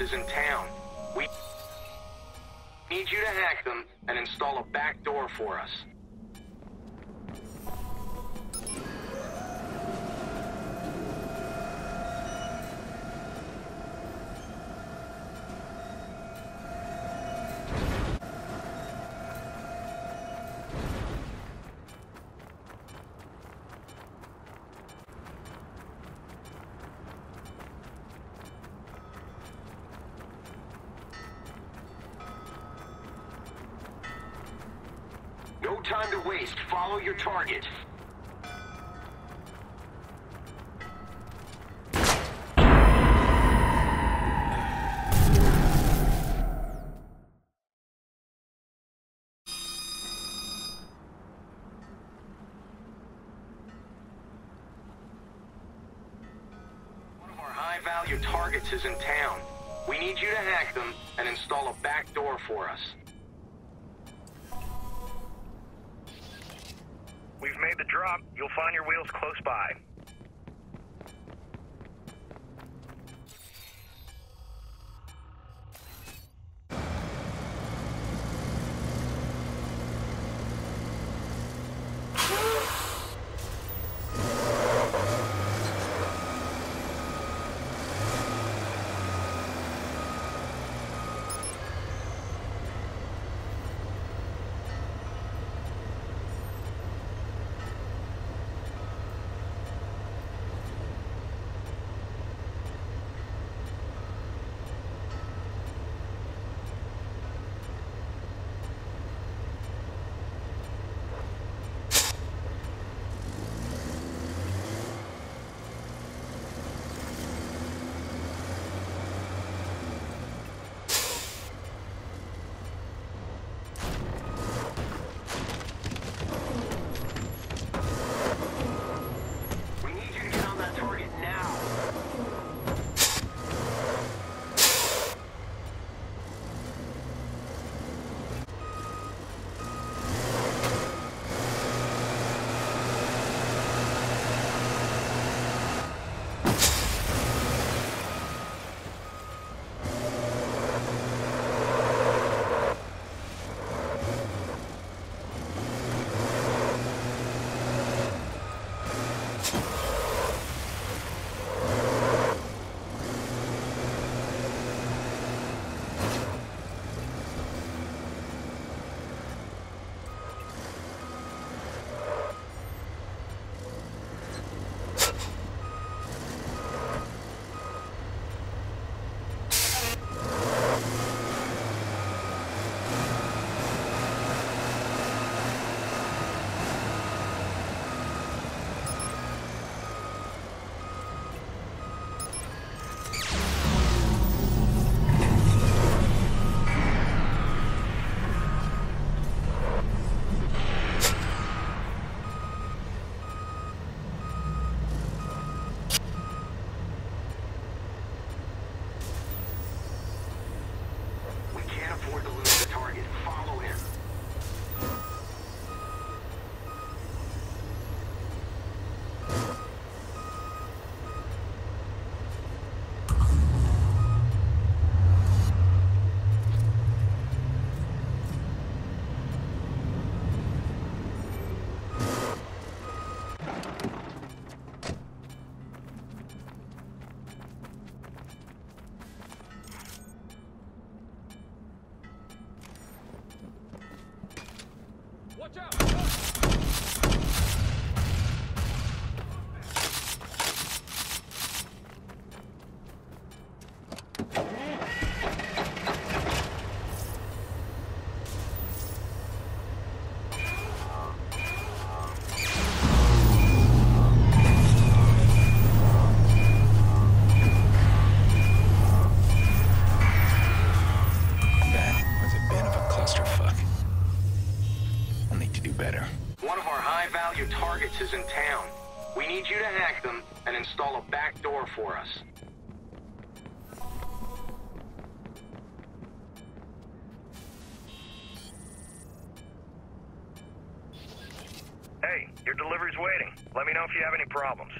is in town. We need you to hack them and install a back door for us. Follow your target. One of our high-value targets is in town. We need you to hack them and install a back door for us. We've made the drop. You'll find your wheels close by. Watch out! Targets is in town. We need you to hack them and install a back door for us. Hey, your delivery's waiting. Let me know if you have any problems.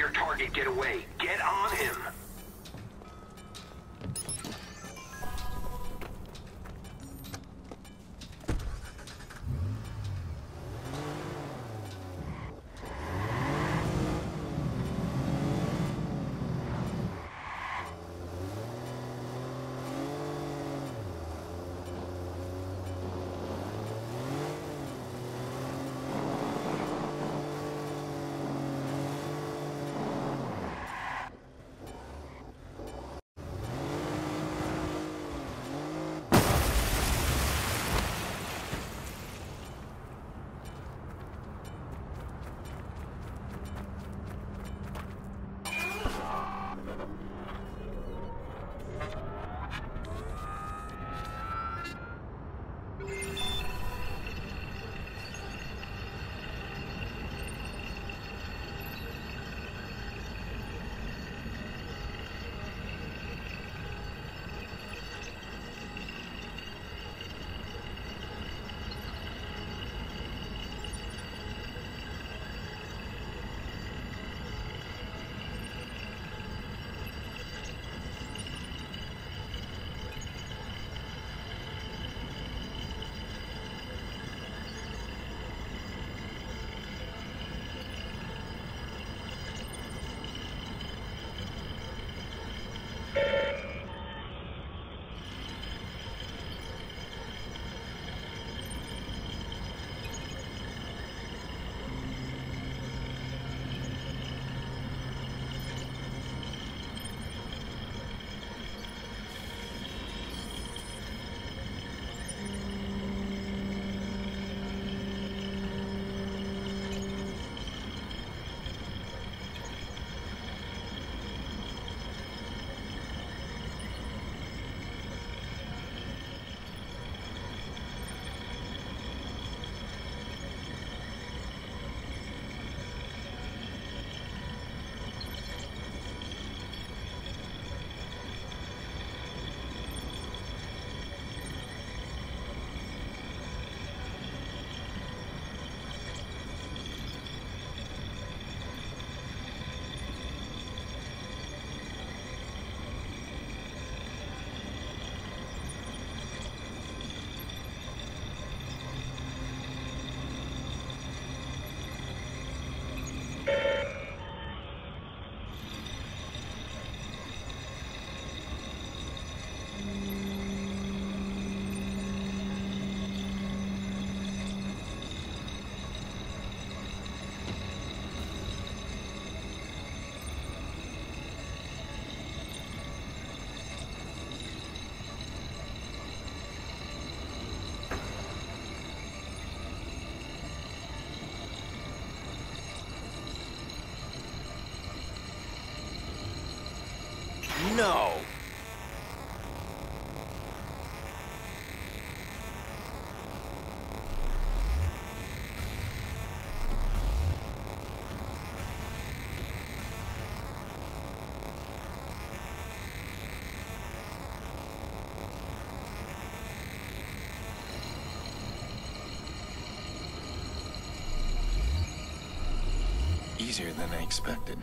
your target get away. No! Easier than I expected.